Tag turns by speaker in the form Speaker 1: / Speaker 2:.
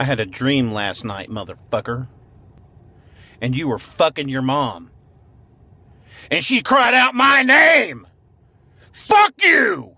Speaker 1: I had a dream last night, motherfucker. And you were fucking your mom. And she cried out my name! Fuck you!